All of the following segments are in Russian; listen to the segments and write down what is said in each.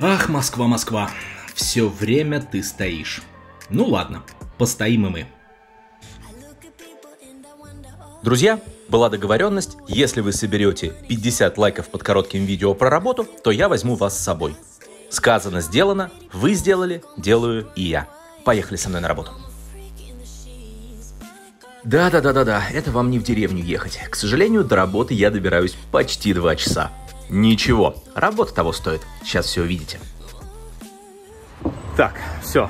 Ах, Москва, Москва, все время ты стоишь. Ну ладно, постоим и мы. Друзья, была договоренность, если вы соберете 50 лайков под коротким видео про работу, то я возьму вас с собой. Сказано, сделано, вы сделали, делаю и я. Поехали со мной на работу. Да-да-да-да-да, это вам не в деревню ехать. К сожалению, до работы я добираюсь почти два часа. Ничего, работа того стоит. Сейчас все увидите. Так, все.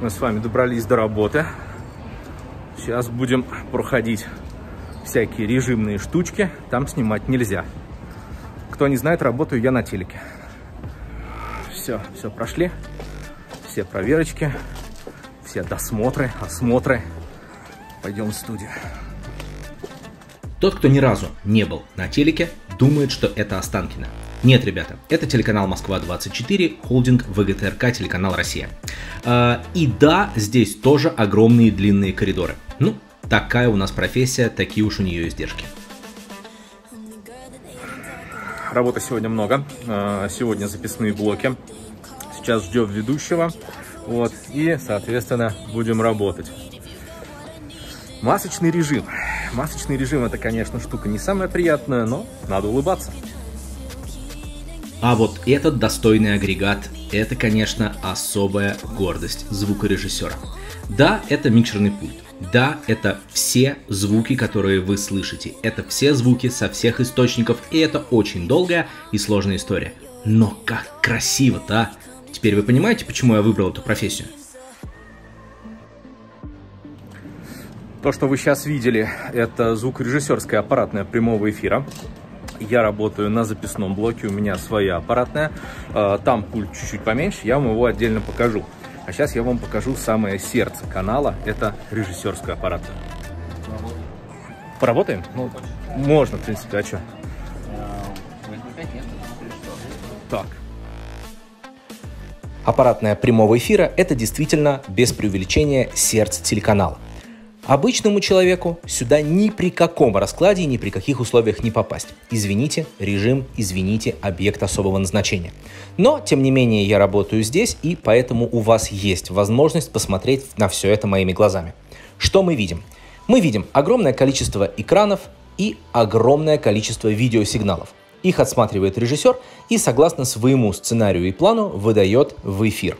Мы с вами добрались до работы. Сейчас будем проходить всякие режимные штучки. Там снимать нельзя. Кто не знает, работаю я на телеке. Все, все прошли. Все проверочки, все досмотры, осмотры. Пойдем в студию. Тот, кто ни разу не был на телеке, думает, что это Останкино. Нет, ребята, это телеканал Москва-24, холдинг ВГТРК телеканал Россия. А, и да, здесь тоже огромные длинные коридоры. Ну, такая у нас профессия, такие уж у нее издержки. Работы сегодня много. А, сегодня записные блоки. Сейчас ждем ведущего. Вот. И, соответственно, будем работать. Масочный режим. Масочный режим это, конечно, штука не самая приятная, но надо улыбаться. А вот этот достойный агрегат – это, конечно, особая гордость звукорежиссера. Да, это микшерный пульт. Да, это все звуки, которые вы слышите. Это все звуки со всех источников, и это очень долгая и сложная история. Но как красиво-то, а? Теперь вы понимаете, почему я выбрал эту профессию? То, что вы сейчас видели, это звукорежиссерская аппаратная прямого эфира. Я работаю на записном блоке, у меня своя аппаратная. А, там пульт чуть-чуть поменьше, я вам его отдельно покажу. А сейчас я вам покажу самое сердце канала, это режиссерская аппаратная. Поработаем? Ну, можно, в принципе, а что? Так. Аппаратная прямого эфира – это действительно, без преувеличения, сердце телеканала. Обычному человеку сюда ни при каком раскладе и ни при каких условиях не попасть. Извините, режим, извините, объект особого назначения. Но, тем не менее, я работаю здесь, и поэтому у вас есть возможность посмотреть на все это моими глазами. Что мы видим? Мы видим огромное количество экранов и огромное количество видеосигналов. Их отсматривает режиссер и, согласно своему сценарию и плану, выдает в эфир.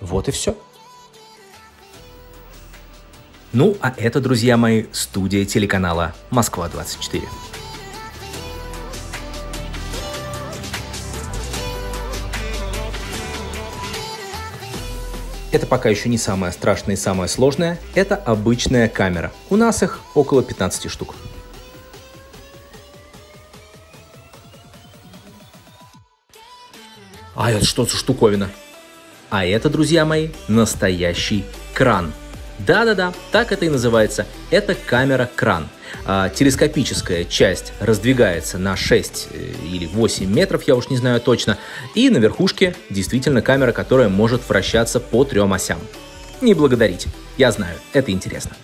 Вот и все. Ну, а это, друзья мои, студия телеканала «Москва-24». Это пока еще не самое страшное и самое сложное. Это обычная камера. У нас их около 15 штук. А это что за штуковина? А это, друзья мои, настоящий кран – да-да-да, так это и называется. Это камера-кран. А, телескопическая часть раздвигается на 6 э, или 8 метров, я уж не знаю точно. И на верхушке действительно камера, которая может вращаться по трем осям. Не благодарите, я знаю, это интересно.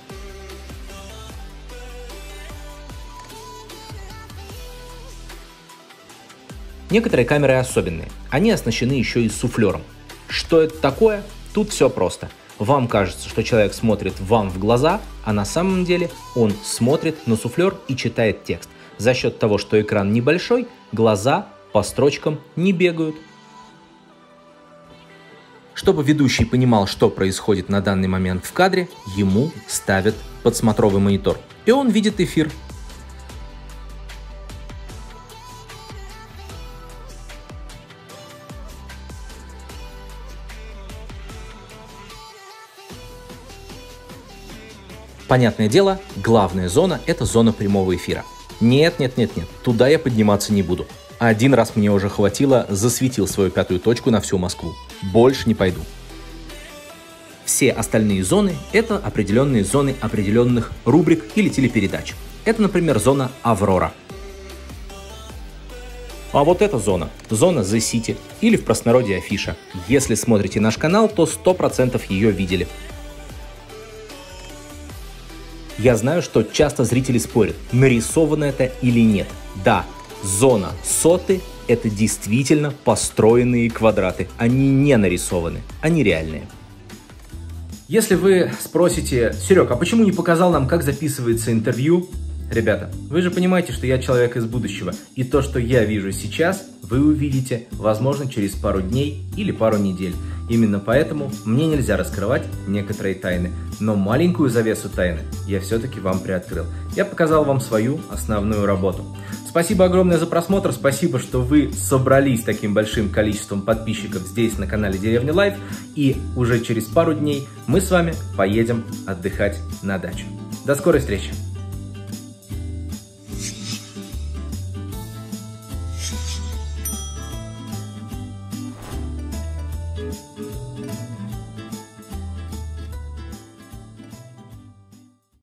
Некоторые камеры особенные. Они оснащены еще и суфлером. Что это такое? Тут все просто – вам кажется, что человек смотрит вам в глаза, а на самом деле он смотрит на суфлер и читает текст. За счет того, что экран небольшой, глаза по строчкам не бегают. Чтобы ведущий понимал, что происходит на данный момент в кадре, ему ставят подсмотровый монитор. И он видит эфир, Понятное дело, главная зона – это зона прямого эфира. Нет, нет, нет, нет, туда я подниматься не буду. Один раз мне уже хватило, засветил свою пятую точку на всю Москву. Больше не пойду. Все остальные зоны – это определенные зоны определенных рубрик или телепередач. Это, например, зона «Аврора». А вот эта зона – зона The City или в простонародье афиша. Если смотрите наш канал, то 100% ее видели. Я знаю, что часто зрители спорят, нарисовано это или нет. Да, зона соты – это действительно построенные квадраты. Они не нарисованы, они реальные. Если вы спросите, Серег, а почему не показал нам, как записывается интервью? Ребята, вы же понимаете, что я человек из будущего, и то, что я вижу сейчас, вы увидите, возможно, через пару дней или пару недель. Именно поэтому мне нельзя раскрывать некоторые тайны, но маленькую завесу тайны я все-таки вам приоткрыл. Я показал вам свою основную работу. Спасибо огромное за просмотр, спасибо, что вы собрались таким большим количеством подписчиков здесь на канале Деревня Life, и уже через пару дней мы с вами поедем отдыхать на дачу. До скорой встречи!